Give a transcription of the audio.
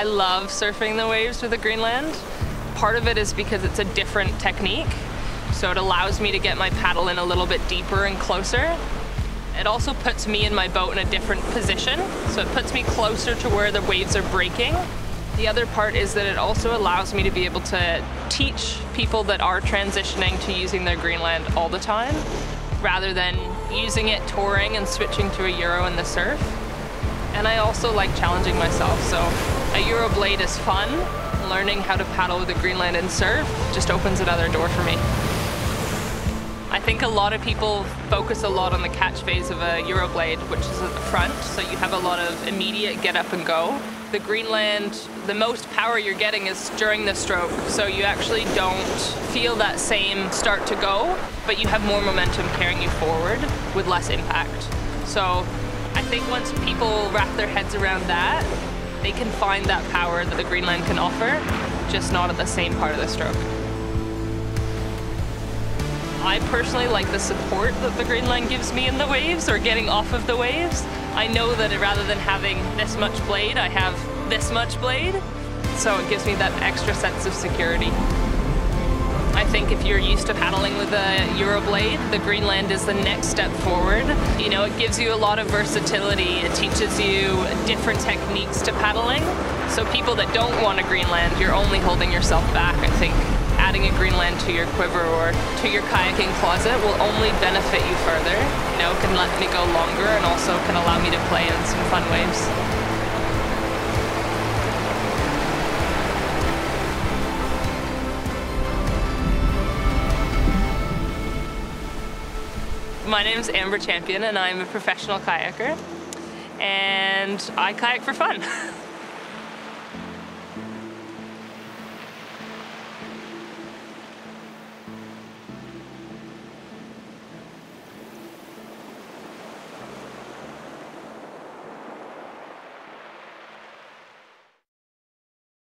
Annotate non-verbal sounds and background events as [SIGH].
I love surfing the waves with the Greenland. Part of it is because it's a different technique, so it allows me to get my paddle in a little bit deeper and closer. It also puts me and my boat in a different position, so it puts me closer to where the waves are breaking. The other part is that it also allows me to be able to teach people that are transitioning to using their Greenland all the time, rather than using it touring and switching to a Euro in the surf. And I also like challenging myself, so a Euroblade is fun. Learning how to paddle with a Greenland and surf just opens another door for me. I think a lot of people focus a lot on the catch phase of a Euroblade, which is at the front, so you have a lot of immediate get up and go. The Greenland, the most power you're getting is during the stroke, so you actually don't feel that same start to go, but you have more momentum carrying you forward with less impact. So I think once people wrap their heads around that, they can find that power that the Greenland can offer, just not at the same part of the stroke. I personally like the support that the Greenland gives me in the waves or getting off of the waves. I know that rather than having this much blade, I have this much blade. So it gives me that extra sense of security. If you're used to paddling with a Euroblade, the Greenland is the next step forward. You know, it gives you a lot of versatility. It teaches you different techniques to paddling. So people that don't want a Greenland, you're only holding yourself back, I think adding a Greenland to your quiver or to your kayaking closet will only benefit you further. You know, can let me go longer and also can allow me to play in some fun waves. My name is Amber Champion and I'm a professional kayaker and I kayak for fun. [LAUGHS]